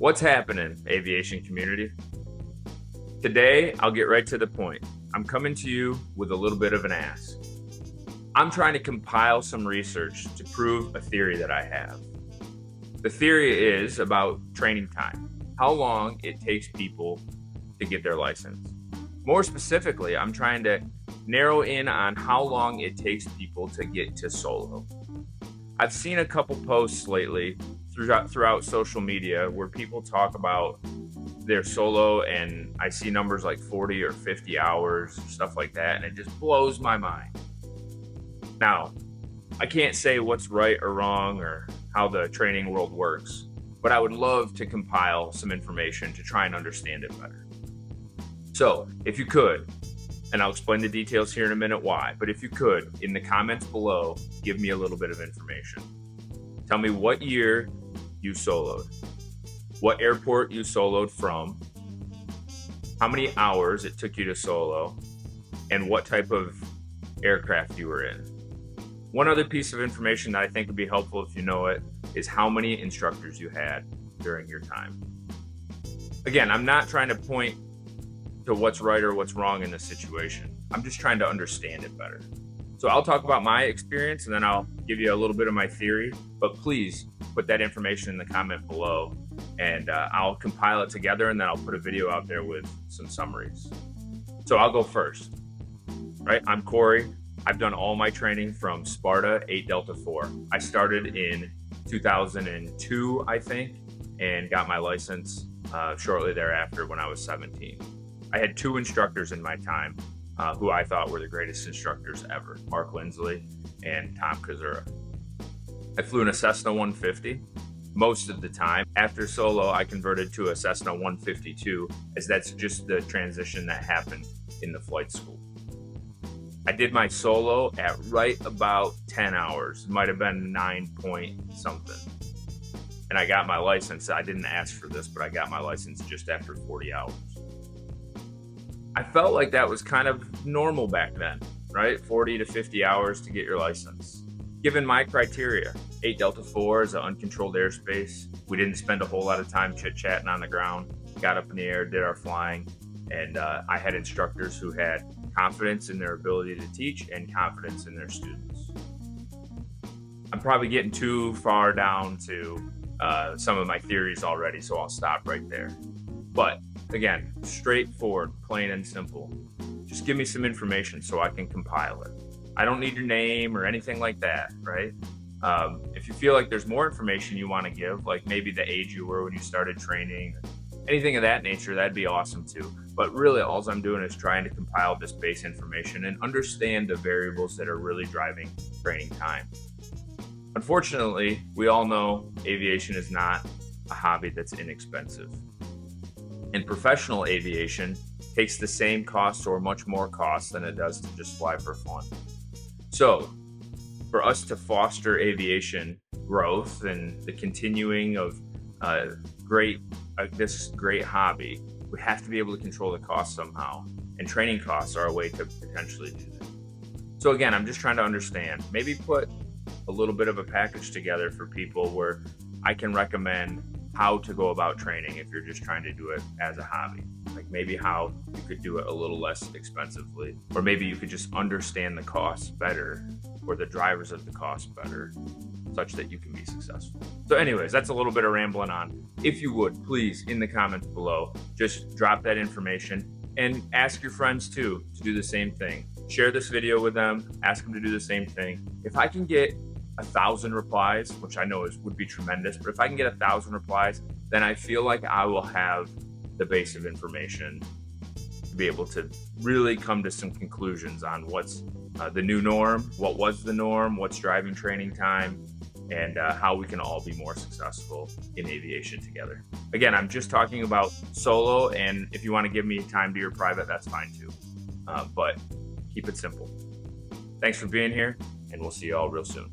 What's happening, aviation community? Today, I'll get right to the point. I'm coming to you with a little bit of an ask. I'm trying to compile some research to prove a theory that I have. The theory is about training time, how long it takes people to get their license. More specifically, I'm trying to narrow in on how long it takes people to get to solo. I've seen a couple posts lately throughout, throughout social media where people talk about their solo and I see numbers like 40 or 50 hours, stuff like that, and it just blows my mind. Now, I can't say what's right or wrong or how the training world works, but I would love to compile some information to try and understand it better. So, if you could, and I'll explain the details here in a minute why, but if you could, in the comments below, give me a little bit of information. Tell me what year you soloed, what airport you soloed from, how many hours it took you to solo, and what type of aircraft you were in. One other piece of information that I think would be helpful if you know it is how many instructors you had during your time. Again, I'm not trying to point to what's right or what's wrong in this situation. I'm just trying to understand it better. So I'll talk about my experience and then I'll give you a little bit of my theory, but please put that information in the comment below and uh, I'll compile it together and then I'll put a video out there with some summaries. So I'll go first, right? I'm Corey. I've done all my training from Sparta 8 Delta 4. I started in 2002, I think, and got my license uh, shortly thereafter when I was 17. I had two instructors in my time uh, who I thought were the greatest instructors ever Mark Lindsley and Tom Kazura. I flew in a Cessna 150 most of the time. After solo, I converted to a Cessna 152, as that's just the transition that happened in the flight school. I did my solo at right about 10 hours, might have been nine point something. And I got my license. I didn't ask for this, but I got my license just after 40 hours. I felt like that was kind of normal back then, right? 40 to 50 hours to get your license. Given my criteria, 8 Delta 4 is an uncontrolled airspace. We didn't spend a whole lot of time chit chatting on the ground. Got up in the air, did our flying, and uh, I had instructors who had confidence in their ability to teach and confidence in their students. I'm probably getting too far down to uh, some of my theories already, so I'll stop right there. But again, straightforward, plain and simple. Just give me some information so I can compile it. I don't need your name or anything like that, right? Um, if you feel like there's more information you want to give, like maybe the age you were when you started training, anything of that nature, that'd be awesome too. But really, all I'm doing is trying to compile this base information and understand the variables that are really driving training time. Unfortunately, we all know aviation is not a hobby that's inexpensive. And professional aviation takes the same cost or much more cost than it does to just fly for fun. So, for us to foster aviation growth and the continuing of uh, great uh, this great hobby, we have to be able to control the cost somehow. And training costs are a way to potentially do that. So again, I'm just trying to understand. Maybe put a little bit of a package together for people where I can recommend how to go about training if you're just trying to do it as a hobby. Like maybe how you could do it a little less expensively, or maybe you could just understand the costs better or the drivers of the cost better such that you can be successful. So, anyways, that's a little bit of rambling on. If you would, please, in the comments below, just drop that information and ask your friends too to do the same thing. Share this video with them, ask them to do the same thing. If I can get a thousand replies, which I know is would be tremendous, but if I can get a thousand replies, then I feel like I will have the base of information to be able to really come to some conclusions on what's uh, the new norm, what was the norm, what's driving training time, and uh, how we can all be more successful in aviation together. Again, I'm just talking about solo, and if you want to give me time to your private, that's fine too. Uh, but keep it simple. Thanks for being here, and we'll see you all real soon.